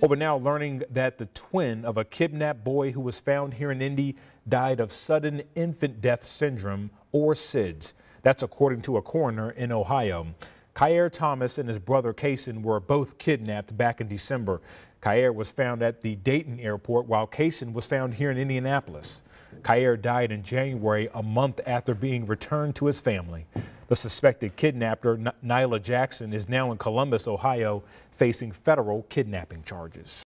We're now learning that the twin of a kidnapped boy who was found here in Indy died of sudden infant death syndrome, or SIDS. That's according to a coroner in Ohio. Kyair Thomas and his brother Kason were both kidnapped back in December. Kyair was found at the Dayton airport while Kason was found here in Indianapolis. Kyair died in January, a month after being returned to his family. The suspected kidnapper, Nalah Jackson, is now in Columbus, Ohio, facing federal kidnapping charges.